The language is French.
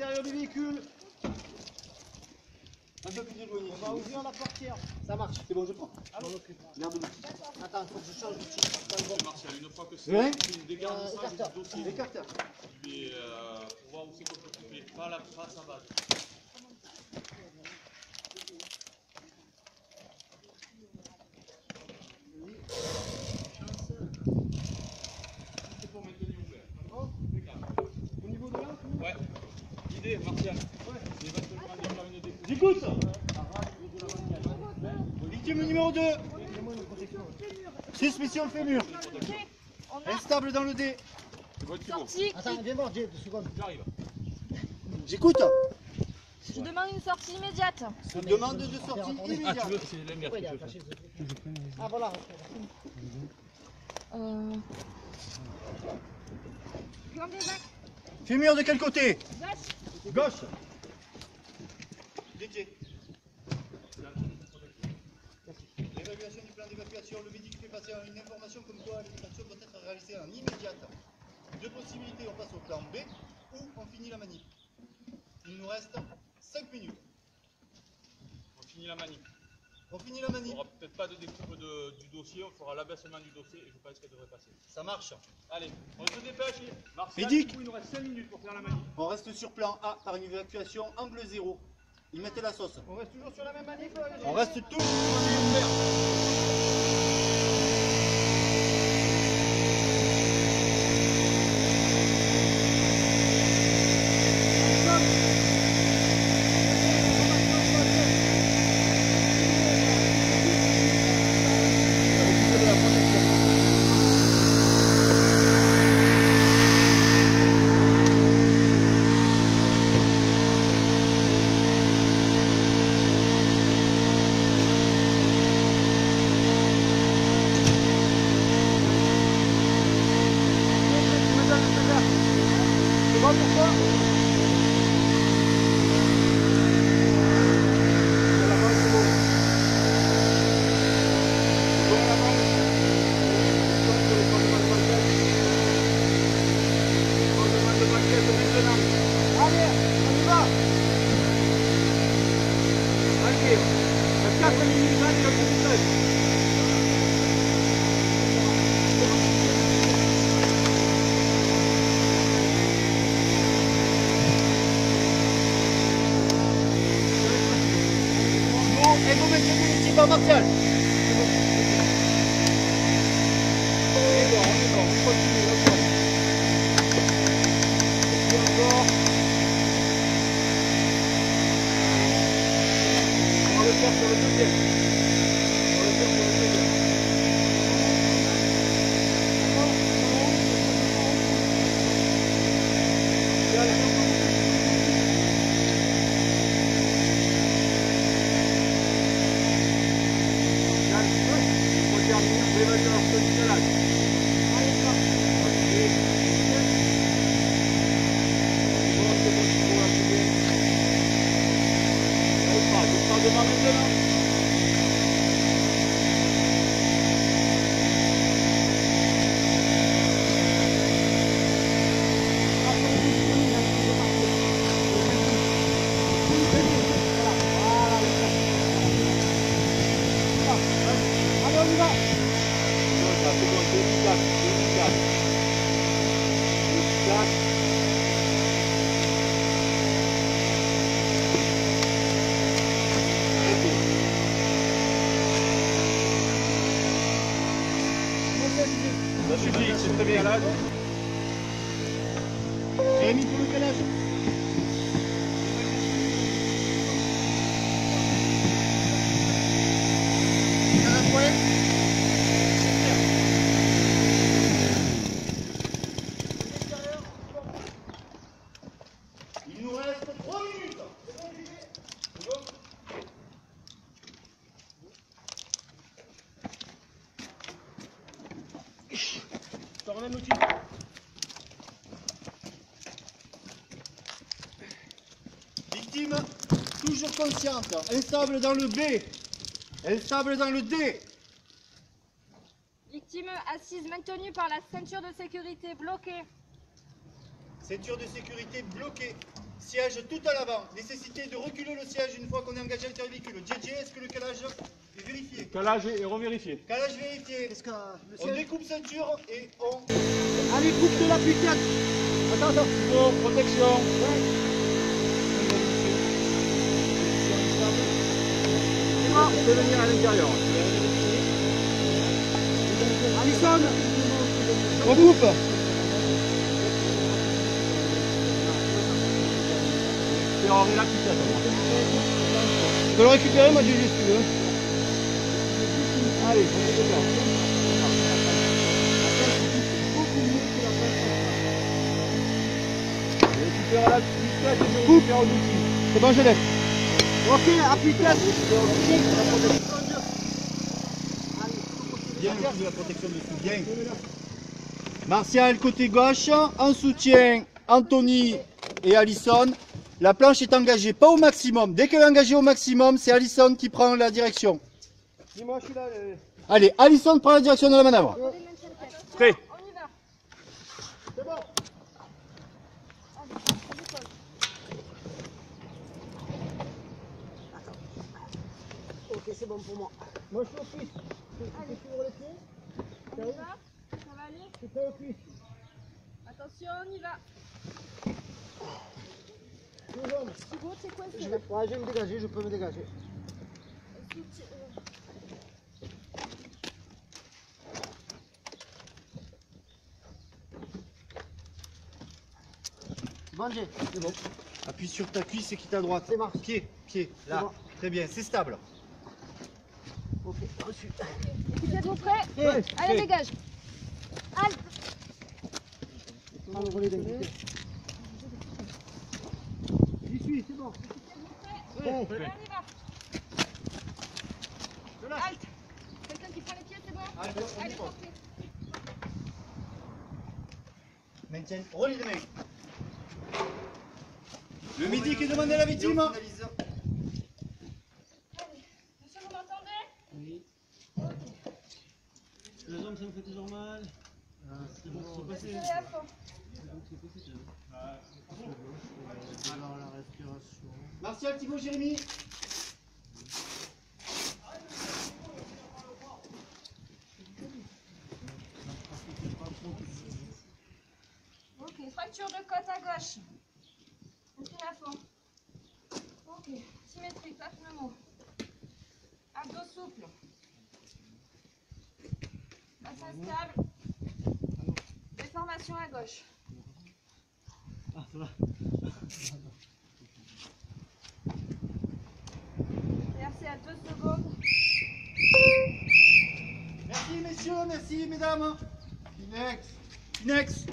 Derrière du véhicule. Un peu plus éloigné. On va ouvrir la portière. Ça marche. C'est bon, je prends. M'en occupe. Garde-le. Attends, faut que je change d'outil. Bon. Martial, une fois que c'est Ouais. une dégarnissage Euh, du dossier, Écarteur. je vais euh, pour voir où c'est qu'on peut couper, pas, la, pas sa base. C'est pour maintenir ouvert. Impeccable. Au niveau de là, tout Ouais. Idée, Martial. J'écoute. Victime numéro 2. Suspicion fémur. Instable dans le dé. C'est. Attends, viens voir, deux secondes. J'arrive. J'écoute. Je demande une sortie immédiate. Je demande de sortie Ah, tu immédiate. veux, c'est que je fais. Ah voilà. Euh... Fémur de quel côté? Gauche. DJ. L'évaluation du plan d'évacuation, le médic fait passer une information comme quoi l'évacuation doit être réalisée en immédiate. Deux possibilités, on passe au plan B ou on finit la manip. Il nous reste 5 minutes. On finit la manip. On finit la Il manip. n'y aura peut-être pas de découpe de- du dossier, on fera l'abaissement du dossier et je pense qu'elle devrait passer. Ça marche. Allez, on se dépêche. Martial, coup, il nous reste 5 minutes pour faire la manip. On reste sur plan A par une évacuation angle 0. Ils mettaient la sauce. On reste toujours sur la même manip. On reste toujours sur le lieu ouvert. Bon, et vous mettez martiale. On est on est on continue, on le faire sur le. On va le faire sur le deuxième. Bien, allez, on continue. Il faut Ça suffit, c'est très bien. Rémi, pour le calage. Un point. Il nous reste 3 minutes. C'est bon Je Victime, toujours consciente, instable dans le B, instable dans le D. Victime assise maintenue par la ceinture de sécurité bloquée. Ceinture de sécurité bloquée. Siège tout à l'avant. Nécessité de reculer le siège une fois qu'on est engagé à l'intérieur du véhicule. JJ, est-ce que le calage est vérifié? Calage et revérifié. Calage vérifié. Qu'est-ce que. Le On découpe ceinture et on... Allez, coupe de la putain Attends, attends. Bon, protection. On peut venir à l'intérieur. Alison On coupe Ferrari là, putain, Tu peux le récupérer, moi j'ai juste tu veux. Allez, on est dedans. L'outil. C'est bon, je l'ai. Ok, appuie-toi. Bien, la protection dessous. Bien. Martial, côté gauche. En soutien, Anthony et Alison. La planche est engagée, pas au maximum. Dès qu'elle est engagée au maximum, c'est Alison qui prend la direction. Dis-moi, je suis là. euh, Allez, Alison prend la direction de la manœuvre. Prêt. On y va. C'est bon. Ok, c'est bon pour moi. Moi, je suis au cuisse. Allez. Tu ouvres les pieds On y va. Ça va aller. Fais au cuisse. Attention, on y va. C'est quoi Je vais, ouais, je vais me dégager, je peux me dégager. Bon, j'ai. C'est bon. Appuie sur ta cuisse et quitte à droite. C'est marche. Pied, pied, là. bon. Très bien, c'est stable. Ok, reçu. Vous prêts Ouais. Allez, dégage. Halte. Prends le relais d'un côté. J'y suis, c'est bon. Ouais. Allez, on y va. Halte. Quelqu'un qui prend les pieds, c'est bon Allez, on y Allez, va. portez. Maintiens, relais de main. Le midi qui demandait la victime. Allez. Monsieur, vous m'entendez Oui. Les hommes, ça me fait toujours mal. Ah, c'est bon, c'est passé. Alors, la. Martial, Thibaut, Jérémy. Ok, fracture de côte à gauche. Continue à fond. Ok, symétrique, pas pneumo. Abdos souple. Bassin stable. Déformation à gauche. Versez à 2 secondes. Merci messieurs, merci mesdames. Finex. Finex.